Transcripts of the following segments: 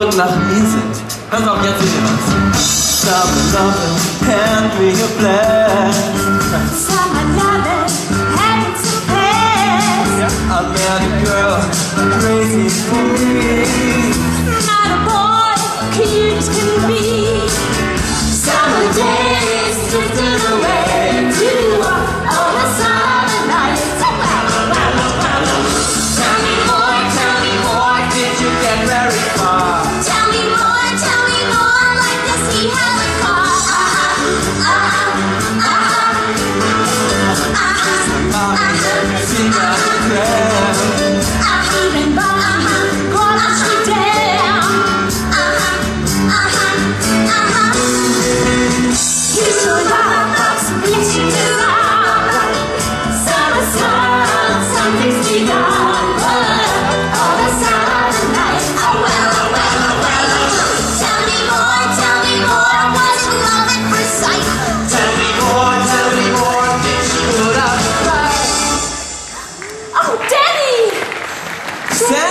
nach mir sind. Pass auf, jetzt sind wir was. Summer loving, hand me a blast. Summer loving, heaven to pass. I met a girl crazy for me.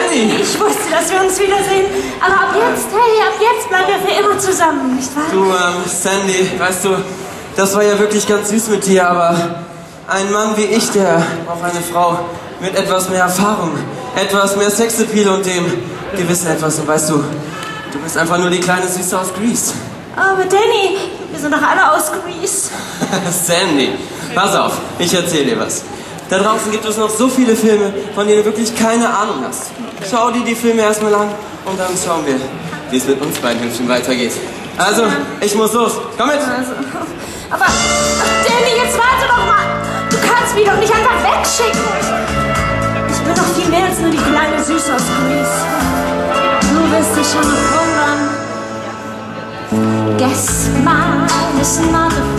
Sandy! Ich wusste, dass wir uns wiedersehen. Aber ab jetzt, hey, ab jetzt bleiben wir für immer zusammen, nicht wahr? Du, ähm, Sandy, weißt du, das war ja wirklich ganz süß mit dir, aber ein Mann wie ich, der braucht eine Frau mit etwas mehr Erfahrung, etwas mehr Sexappeal und dem gewissen etwas. Und weißt du, du bist einfach nur die kleine Süße aus Grease. Aber Danny, wir sind doch alle aus Grease. Sandy, pass auf, ich erzähle dir was. Da draußen gibt es noch so viele Filme, von denen du wirklich keine Ahnung hast. Schau dir die Filme erstmal an und dann schauen wir, wie es mit uns beiden Hübschen weitergeht. Also, ich muss los. Komm mit! Also, aber, Danny, jetzt warte doch mal. Du kannst mich doch nicht einfach wegschicken. Ich bin doch viel mehr als nur die kleine Süße aus Grease. Du wirst dich schon noch wundern. Guess mine is not the